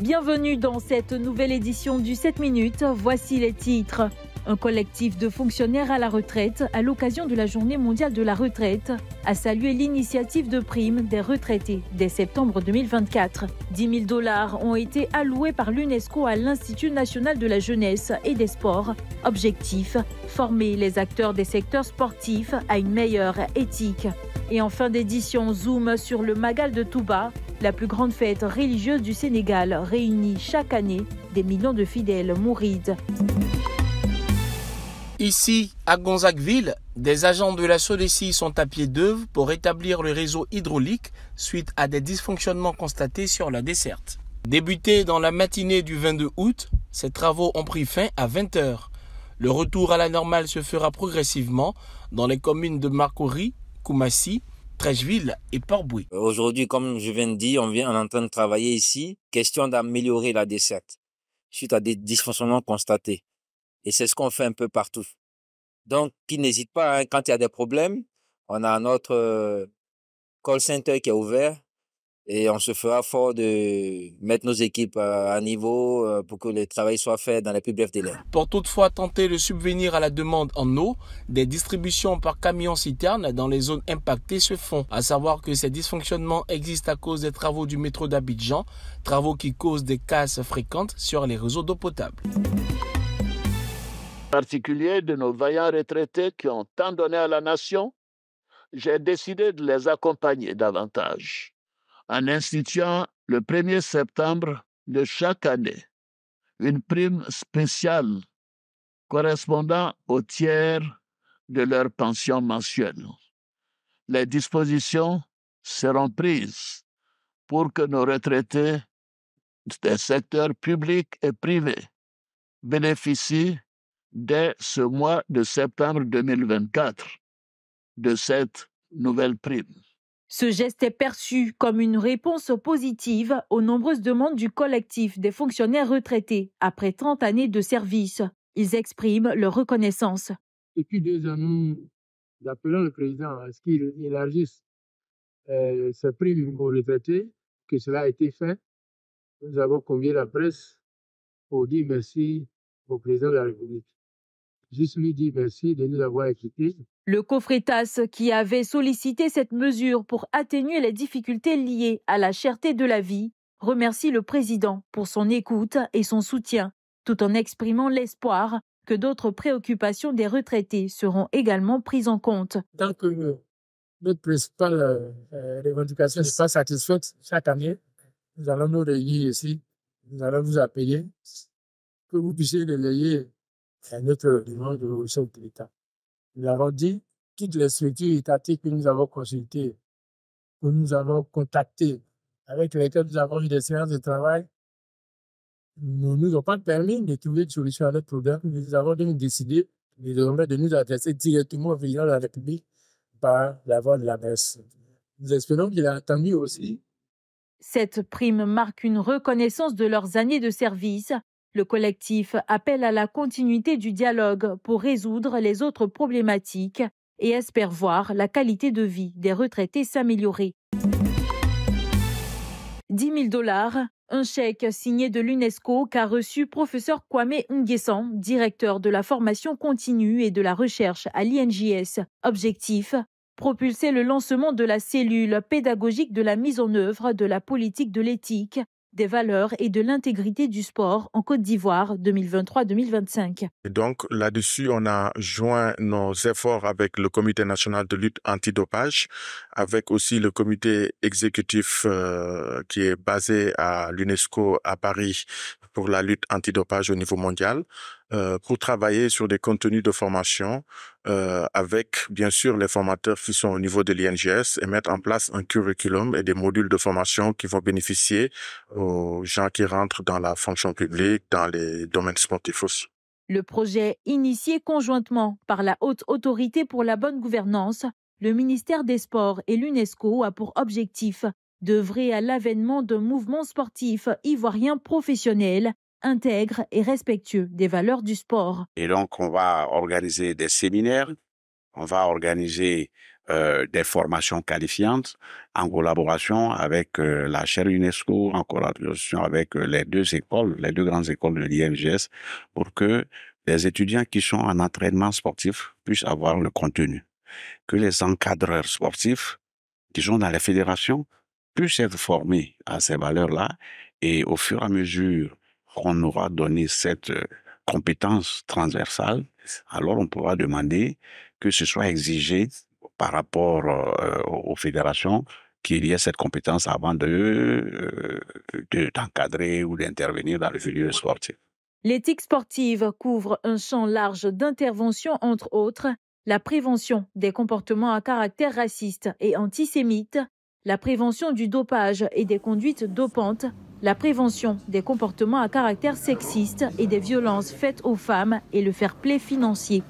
Bienvenue dans cette nouvelle édition du 7 minutes. Voici les titres. Un collectif de fonctionnaires à la retraite, à l'occasion de la Journée mondiale de la retraite, a salué l'initiative de prime des retraités dès septembre 2024. 10 000 dollars ont été alloués par l'UNESCO à l'Institut national de la jeunesse et des sports. Objectif former les acteurs des secteurs sportifs à une meilleure éthique. Et en fin d'édition, zoom sur le Magal de Touba, la plus grande fête religieuse du Sénégal, réunit chaque année des millions de fidèles mourides. Ici, à Gonzagueville, des agents de la SODECI sont à pied d'œuvre pour rétablir le réseau hydraulique suite à des dysfonctionnements constatés sur la desserte. Débutés dans la matinée du 22 août, ces travaux ont pris fin à 20 h Le retour à la normale se fera progressivement dans les communes de Marcory, Koumassi, Trècheville et Port-Bouy. Aujourd'hui, comme je viens de dire, on vient en train de travailler ici, question d'améliorer la desserte suite à des dysfonctionnements constatés. Et c'est ce qu'on fait un peu partout. Donc, qui n'hésite pas, hein, quand il y a des problèmes, on a notre euh, call center qui est ouvert et on se fera fort de mettre nos équipes à niveau euh, pour que le travail soit fait dans les plus brefs délais. Pour toutefois tenter de subvenir à la demande en eau, des distributions par camion citerne dans les zones impactées se font. À savoir que ces dysfonctionnements existent à cause des travaux du métro d'Abidjan, travaux qui causent des casses fréquentes sur les réseaux d'eau potable particulier de nos vaillants retraités qui ont tant donné à la nation, j'ai décidé de les accompagner davantage en instituant le 1er septembre de chaque année une prime spéciale correspondant au tiers de leur pension mensuelle. Les dispositions seront prises pour que nos retraités des secteurs publics et privés bénéficient dès ce mois de septembre 2024 de cette nouvelle prime. Ce geste est perçu comme une réponse positive aux nombreuses demandes du collectif des fonctionnaires retraités après 30 années de service. Ils expriment leur reconnaissance. Depuis deux ans, nous appelons le président à ce qu'il élargisse euh, ce prime aux retraités, que cela a été fait. Nous avons convié la presse pour dire merci au président de la République. Juste lui dire merci de nous avoir écoutés. Le coffretas qui avait sollicité cette mesure pour atténuer les difficultés liées à la cherté de la vie remercie le président pour son écoute et son soutien, tout en exprimant l'espoir que d'autres préoccupations des retraités seront également prises en compte. Tant que notre principale euh, revendication n'est pas satisfaite chaque année, nous allons nous réunir ici, nous allons vous appeler, que vous puissiez relayer à notre demande au chef de l'État. Nous avons dit, toutes les structures étatiques que nous avons consultées, que nous avons contactées, avec lesquelles nous avons eu des séances de travail, ne nous ont pas permis de trouver une solution à notre problème. Nous avons donc décidé de nous adresser directement au président de la République par la voie de la messe. Nous espérons qu'il a entendu aussi. Cette prime marque une reconnaissance de leurs années de service le collectif appelle à la continuité du dialogue pour résoudre les autres problématiques et espère voir la qualité de vie des retraités s'améliorer. 10 000 dollars, un chèque signé de l'UNESCO qu'a reçu professeur Kwame Nguessan, directeur de la formation continue et de la recherche à l'INJS. Objectif propulser le lancement de la cellule pédagogique de la mise en œuvre de la politique de l'éthique des valeurs et de l'intégrité du sport en Côte d'Ivoire 2023-2025. Donc là-dessus, on a joint nos efforts avec le Comité national de lutte antidopage, avec aussi le comité exécutif euh, qui est basé à l'UNESCO à Paris pour la lutte antidopage au niveau mondial. Euh, pour travailler sur des contenus de formation euh, avec bien sûr les formateurs qui sont au niveau de l'INGS et mettre en place un curriculum et des modules de formation qui vont bénéficier aux gens qui rentrent dans la fonction publique, dans les domaines sportifs aussi. Le projet initié conjointement par la Haute Autorité pour la bonne gouvernance, le ministère des Sports et l'UNESCO a pour objectif d'œuvrer à l'avènement d'un mouvement sportif ivoirien professionnel intègre et respectueux des valeurs du sport. Et donc, on va organiser des séminaires, on va organiser euh, des formations qualifiantes en collaboration avec euh, la chaire UNESCO, en collaboration avec euh, les deux écoles, les deux grandes écoles de l'IMGS, pour que les étudiants qui sont en entraînement sportif puissent avoir le contenu, que les encadreurs sportifs qui sont dans les fédérations puissent être formés à ces valeurs-là et au fur et à mesure qu'on aura donné cette compétence transversale, alors on pourra demander que ce soit exigé par rapport euh, aux fédérations qu'il y ait cette compétence avant de euh, d'encadrer ou d'intervenir dans le milieu sportif. L'éthique sportive couvre un champ large d'intervention, entre autres la prévention des comportements à caractère raciste et antisémite, la prévention du dopage et des conduites dopantes, la prévention des comportements à caractère sexiste et des violences faites aux femmes et le fair play financier.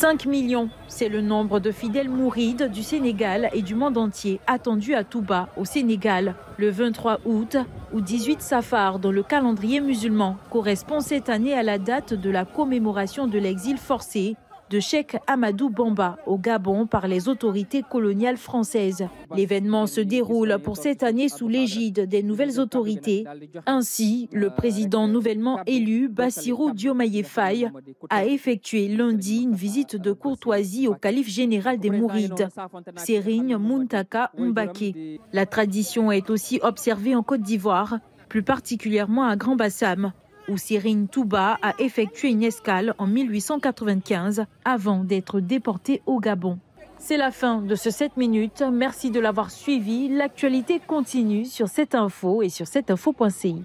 5 millions, c'est le nombre de fidèles mourides du Sénégal et du monde entier attendus à Touba, au Sénégal, le 23 août, ou 18 Safar dans le calendrier musulman, correspond cette année à la date de la commémoration de l'exil forcé de Cheikh Amadou Bamba au Gabon par les autorités coloniales françaises. L'événement se déroule pour cette année sous l'égide des nouvelles autorités. Ainsi, le président nouvellement élu, Bassirou Diomaye Faye, a effectué lundi une visite de courtoisie au calife général des Mourides, Serigne Muntaka Mbake. La tradition est aussi observée en Côte d'Ivoire, plus particulièrement à Grand Bassam où Cyrine Touba a effectué une escale en 1895 avant d'être déporté au Gabon. C'est la fin de ce 7 minutes. Merci de l'avoir suivi. L'actualité continue sur cette info et sur cette info.ci.